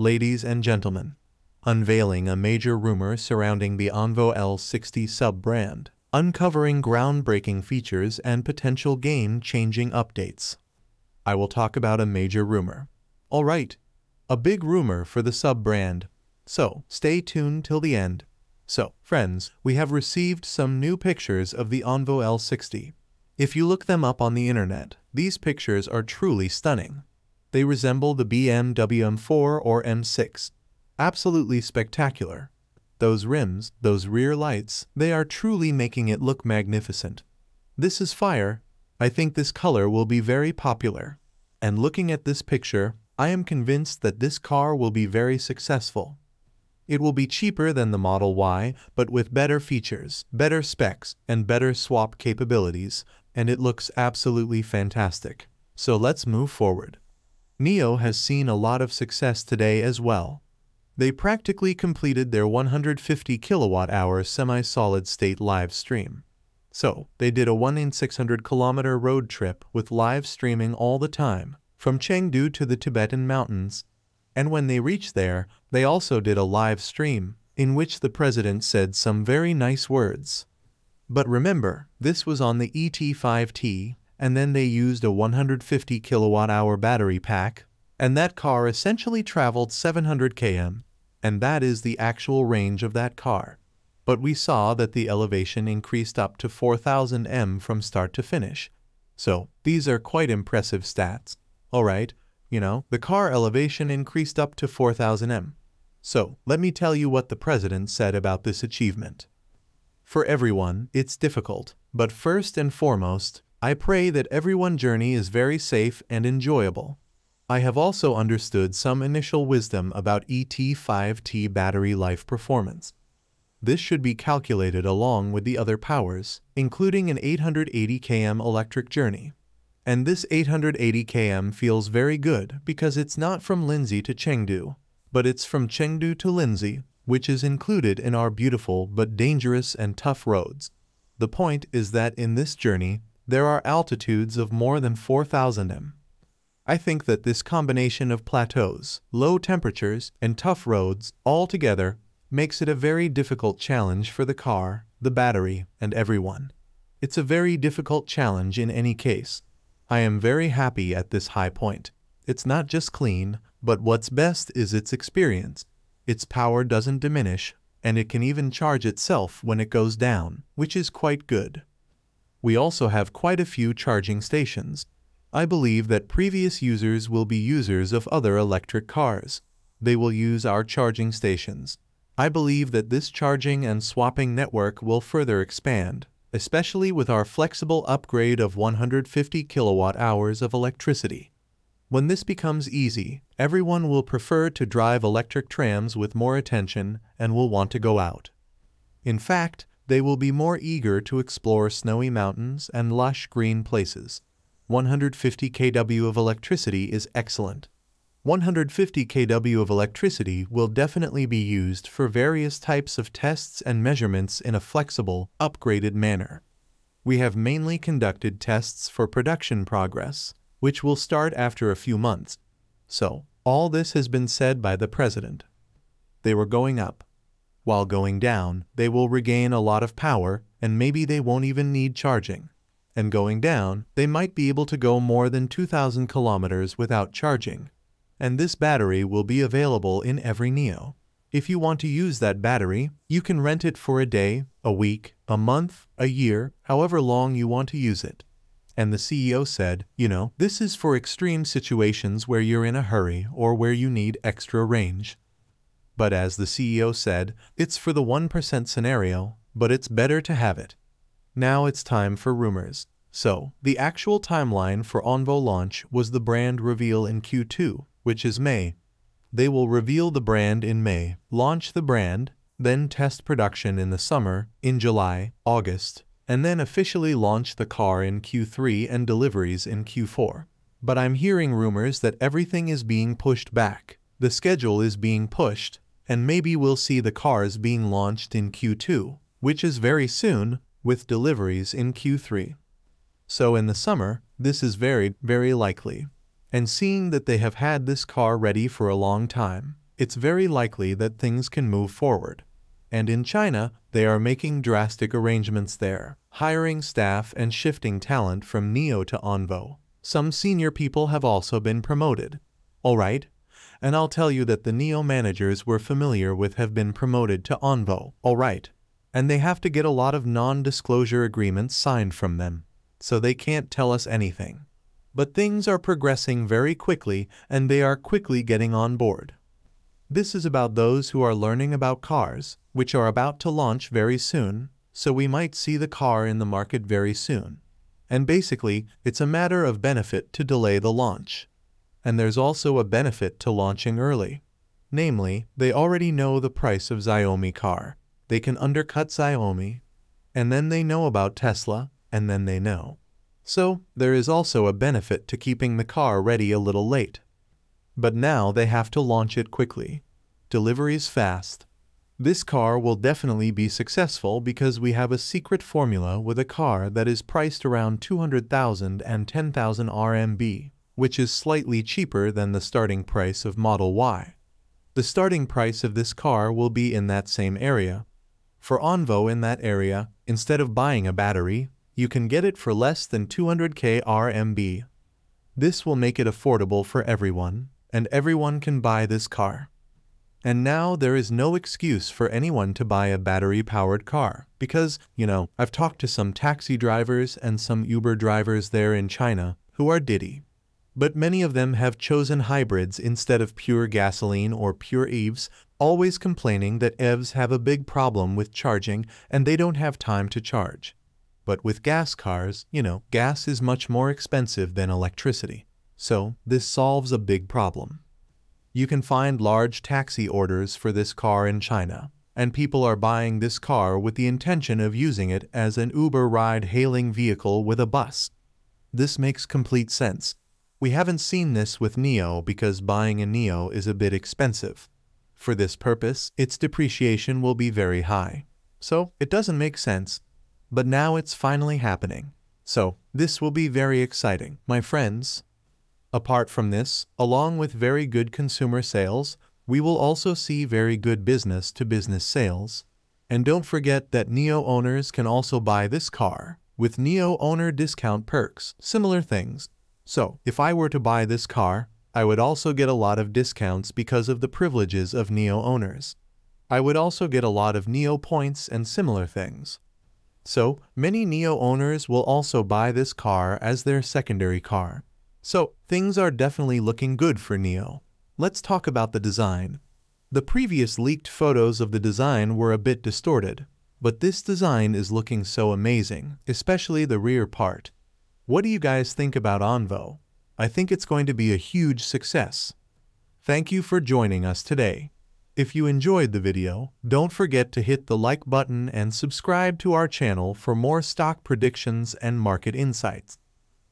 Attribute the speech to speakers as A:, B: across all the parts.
A: ladies and gentlemen, unveiling a major rumor surrounding the Onvo L60 sub-brand, uncovering groundbreaking features and potential game-changing updates. I will talk about a major rumor. Alright, a big rumor for the sub-brand, so stay tuned till the end. So, friends, we have received some new pictures of the Onvo L60. If you look them up on the internet, these pictures are truly stunning. They resemble the BMW M4 or M6. Absolutely spectacular. Those rims, those rear lights, they are truly making it look magnificent. This is fire. I think this color will be very popular. And looking at this picture, I am convinced that this car will be very successful. It will be cheaper than the Model Y, but with better features, better specs, and better swap capabilities, and it looks absolutely fantastic. So let's move forward. NIO has seen a lot of success today as well. They practically completed their 150 kilowatt hour semi-solid state live stream. So, they did a 1 in 600 kilometer road trip with live streaming all the time, from Chengdu to the Tibetan mountains. And when they reached there, they also did a live stream, in which the president said some very nice words. But remember, this was on the ET5T, and then they used a 150 kilowatt hour battery pack, and that car essentially traveled 700 km, and that is the actual range of that car. But we saw that the elevation increased up to 4000 m from start to finish. So, these are quite impressive stats. Alright, you know, the car elevation increased up to 4000 m. So, let me tell you what the president said about this achievement. For everyone, it's difficult, but first and foremost, I pray that everyone's journey is very safe and enjoyable. I have also understood some initial wisdom about ET5T battery life performance. This should be calculated along with the other powers, including an 880 km electric journey. And this 880 km feels very good because it's not from Linzhi to Chengdu, but it's from Chengdu to Linzhi, which is included in our beautiful but dangerous and tough roads. The point is that in this journey, there are altitudes of more than 4,000 m. I think that this combination of plateaus, low temperatures, and tough roads all together makes it a very difficult challenge for the car, the battery, and everyone. It's a very difficult challenge in any case. I am very happy at this high point. It's not just clean, but what's best is its experience. Its power doesn't diminish, and it can even charge itself when it goes down, which is quite good. We also have quite a few charging stations. I believe that previous users will be users of other electric cars. They will use our charging stations. I believe that this charging and swapping network will further expand, especially with our flexible upgrade of 150 kilowatt hours of electricity. When this becomes easy, everyone will prefer to drive electric trams with more attention and will want to go out. In fact, they will be more eager to explore snowy mountains and lush green places. 150 kW of electricity is excellent. 150 kW of electricity will definitely be used for various types of tests and measurements in a flexible, upgraded manner. We have mainly conducted tests for production progress, which will start after a few months. So, all this has been said by the President. They were going up. While going down, they will regain a lot of power and maybe they won't even need charging. And going down, they might be able to go more than 2,000 kilometers without charging. And this battery will be available in every NIO. If you want to use that battery, you can rent it for a day, a week, a month, a year, however long you want to use it. And the CEO said, you know, this is for extreme situations where you're in a hurry or where you need extra range. But as the CEO said, it's for the 1% scenario, but it's better to have it. Now it's time for rumors. So, the actual timeline for ONVO launch was the brand reveal in Q2, which is May. They will reveal the brand in May, launch the brand, then test production in the summer, in July, August, and then officially launch the car in Q3 and deliveries in Q4. But I'm hearing rumors that everything is being pushed back. The schedule is being pushed, and maybe we'll see the cars being launched in Q2, which is very soon, with deliveries in Q3. So in the summer, this is very, very likely. And seeing that they have had this car ready for a long time, it's very likely that things can move forward. And in China, they are making drastic arrangements there, hiring staff and shifting talent from NIO to ONVO. Some senior people have also been promoted. Alright, and I'll tell you that the NIO managers we're familiar with have been promoted to ONVO. Alright, and they have to get a lot of non-disclosure agreements signed from them, so they can't tell us anything. But things are progressing very quickly and they are quickly getting on board. This is about those who are learning about cars, which are about to launch very soon, so we might see the car in the market very soon. And basically, it's a matter of benefit to delay the launch. And there's also a benefit to launching early. Namely, they already know the price of Xiaomi car. They can undercut Xiaomi, and then they know about Tesla, and then they know. So, there is also a benefit to keeping the car ready a little late. But now they have to launch it quickly. Deliveries fast. This car will definitely be successful because we have a secret formula with a car that is priced around 200,000 and 10,000 RMB, which is slightly cheaper than the starting price of Model Y. The starting price of this car will be in that same area. For ONVO in that area, instead of buying a battery, you can get it for less than 200k RMB. This will make it affordable for everyone, and everyone can buy this car. And now there is no excuse for anyone to buy a battery-powered car, because, you know, I've talked to some taxi drivers and some Uber drivers there in China who are Didi. But many of them have chosen hybrids instead of pure gasoline or pure EVs, always complaining that EVs have a big problem with charging and they don't have time to charge. But with gas cars, you know, gas is much more expensive than electricity. So this solves a big problem. You can find large taxi orders for this car in China, and people are buying this car with the intention of using it as an Uber ride-hailing vehicle with a bus. This makes complete sense. We haven't seen this with NIO because buying a NIO is a bit expensive. For this purpose, its depreciation will be very high. So, it doesn't make sense. But now it's finally happening. So, this will be very exciting, my friends. Apart from this, along with very good consumer sales, we will also see very good business-to-business -business sales. And don't forget that NIO owners can also buy this car with NIO owner discount perks, similar things. So, if I were to buy this car, I would also get a lot of discounts because of the privileges of NIO owners. I would also get a lot of NIO points and similar things. So, many NIO owners will also buy this car as their secondary car. So things are definitely looking good for NIO. Let's talk about the design. The previous leaked photos of the design were a bit distorted, but this design is looking so amazing, especially the rear part. What do you guys think about ONVO? I think it's going to be a huge success. Thank you for joining us today. If you enjoyed the video, don't forget to hit the like button and subscribe to our channel for more stock predictions and market insights.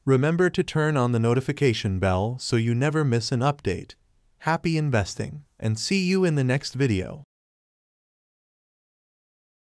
A: Remember to turn on the notification bell so you never miss an update. Happy investing, and see you in the next video.